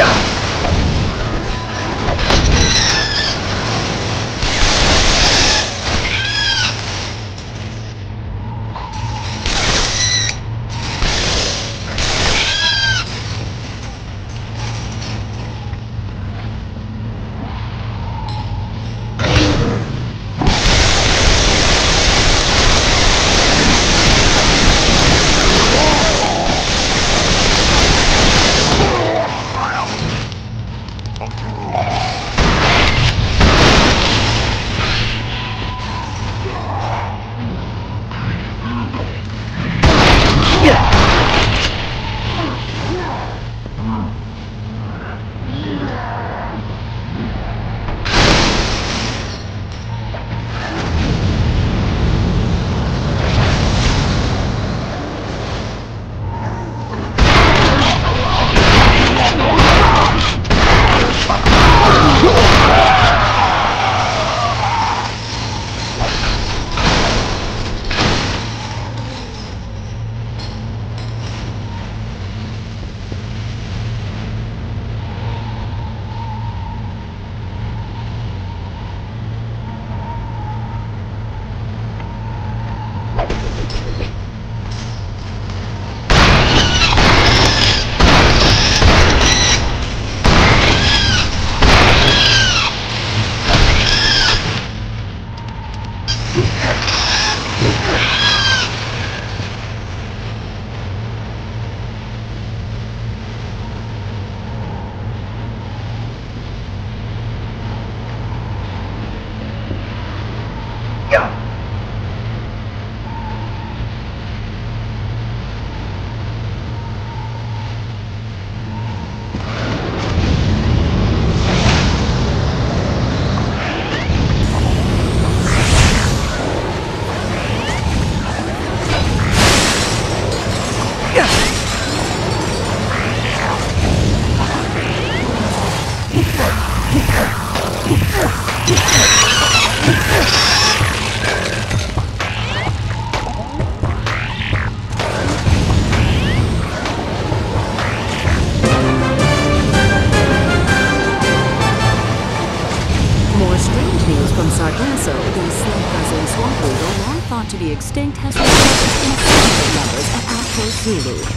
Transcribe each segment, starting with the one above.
Yeah.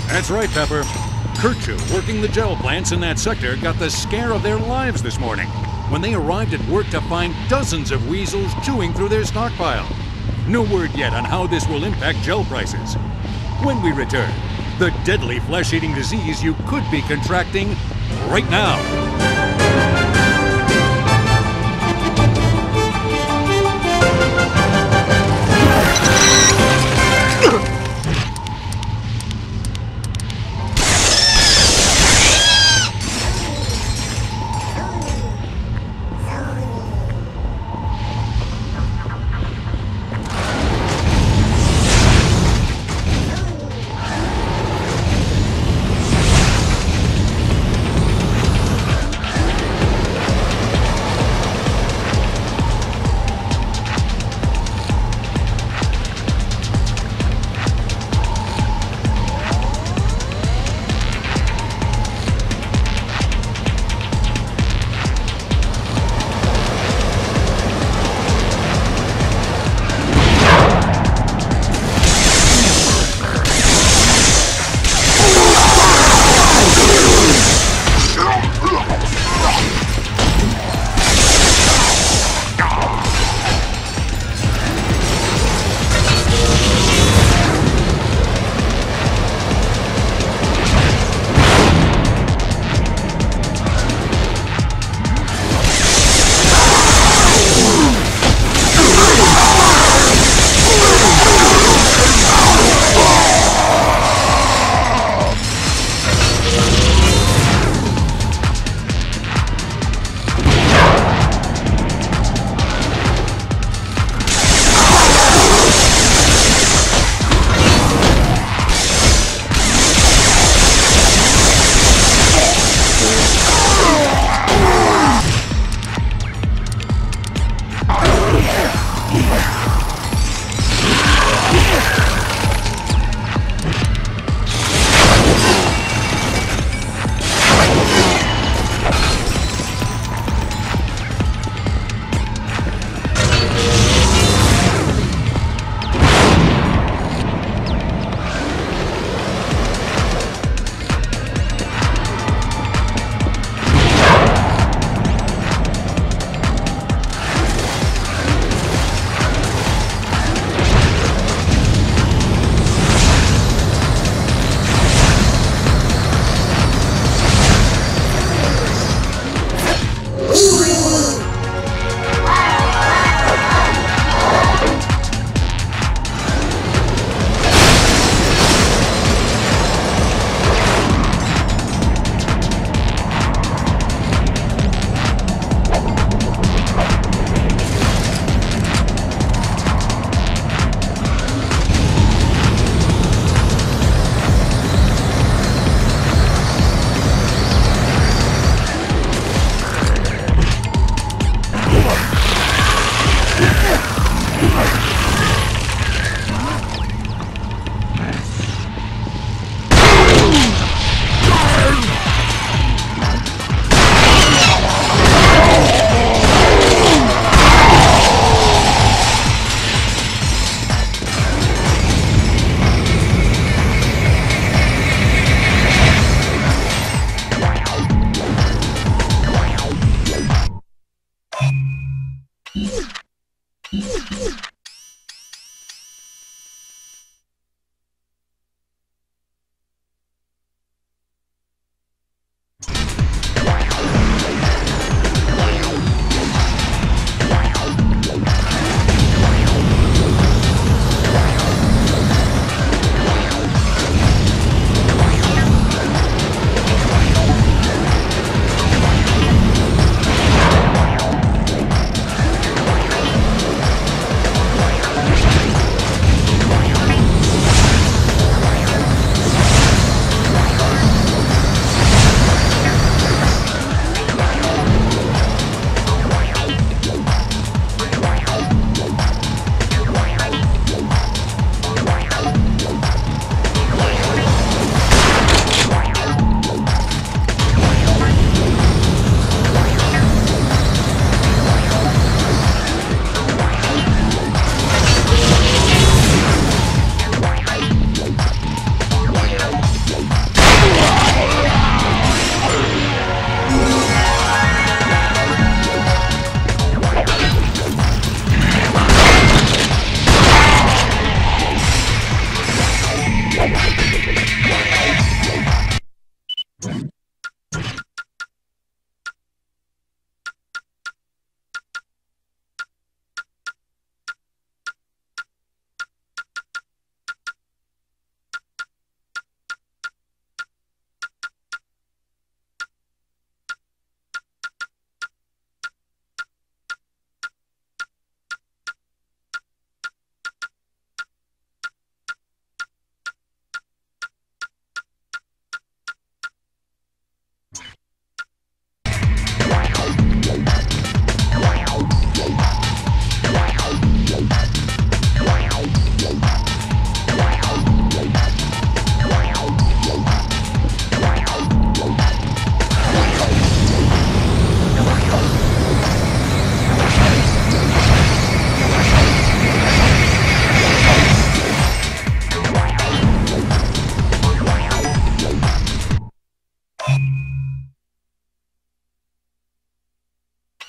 That's right, Pepper. Kerchu, working the gel plants in that sector, got the scare of their lives this morning when they arrived at work to find dozens of weasels chewing through their stockpile. No word yet on how this will impact gel prices. When we return, the deadly flesh eating disease you could be contracting right now.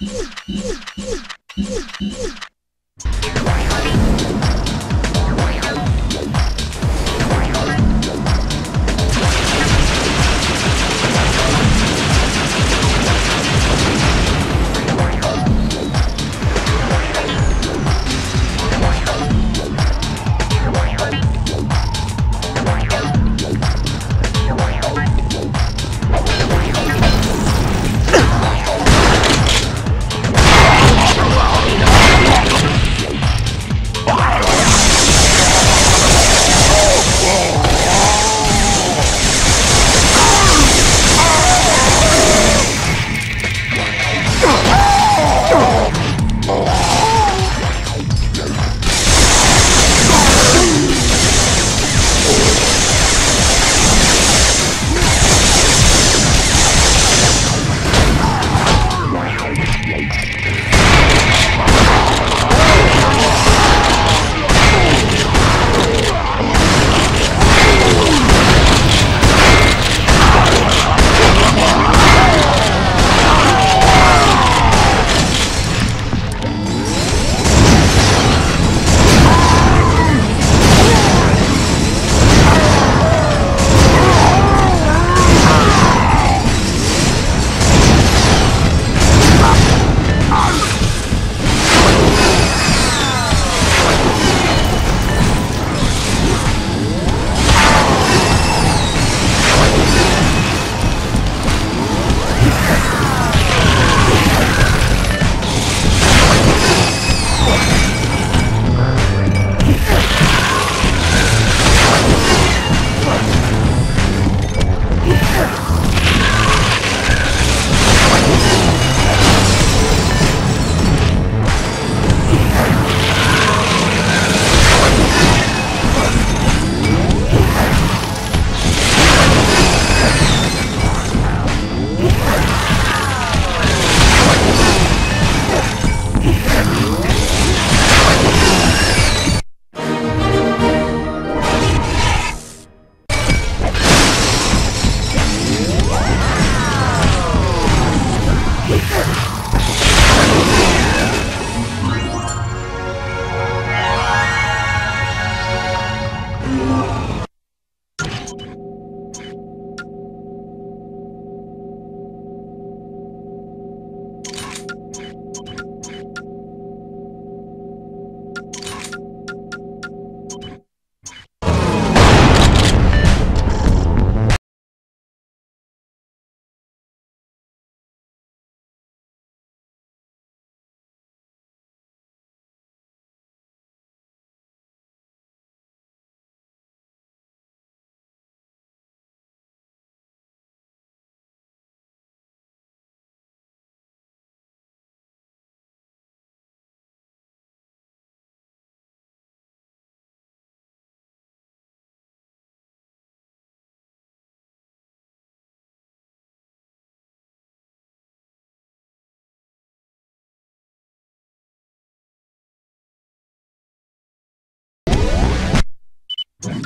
You Yeah.